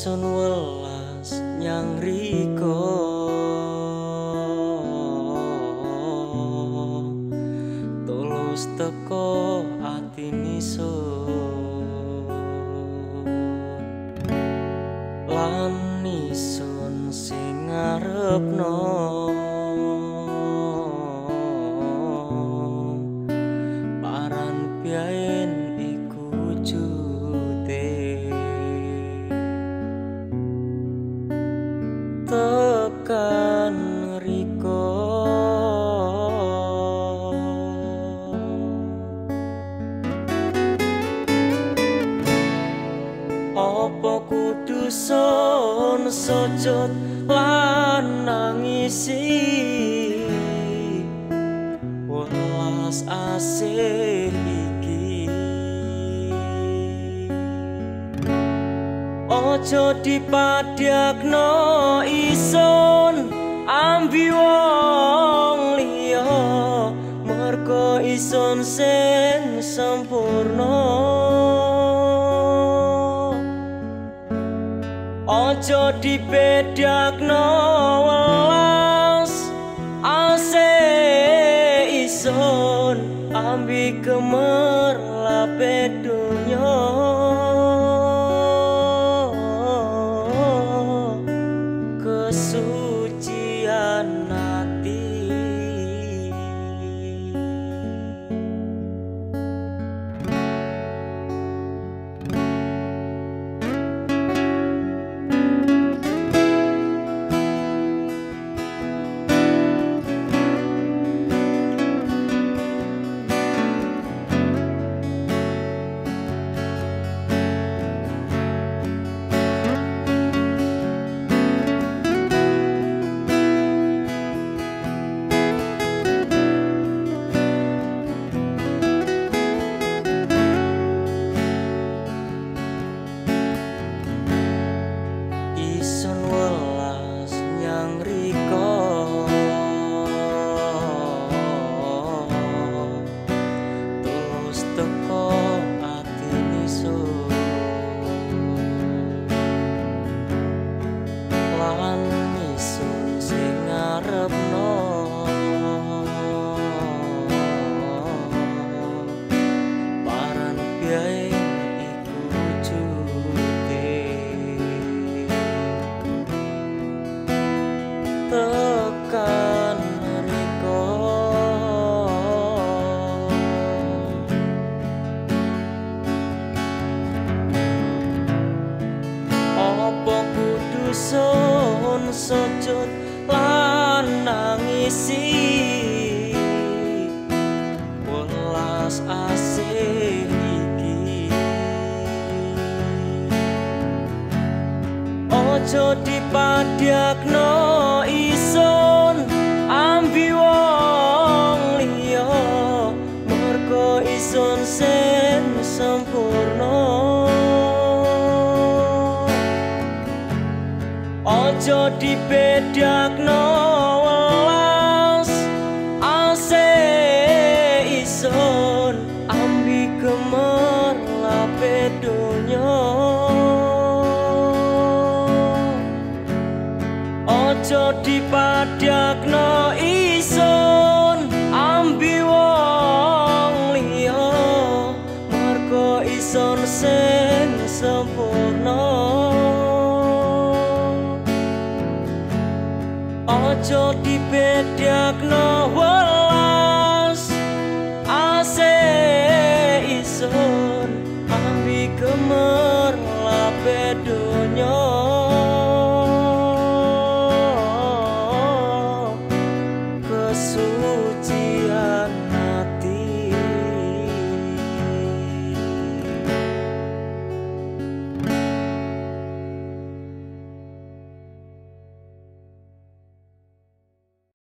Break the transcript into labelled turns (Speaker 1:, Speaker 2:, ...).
Speaker 1: isun welas nyang riko. Tulus teko ati niso lan isun sing ngarepno tekan riko. Apa kudu son sojot lan nangisi? Welas asih Ojo dipadakno ison ambi wong liya. Mergo ison sing sempurna Ojo dibedakno welas ase ison ambi gemerlape sojot lan nangisi. Welas asih iki. Ojo dipadakno ison Ojo dibedakno welas. Ase ison ambi gemerlape dunya Ojo dipadakno ison ambi wong liya. Mergo ison sing sempurna Ojo dibedakno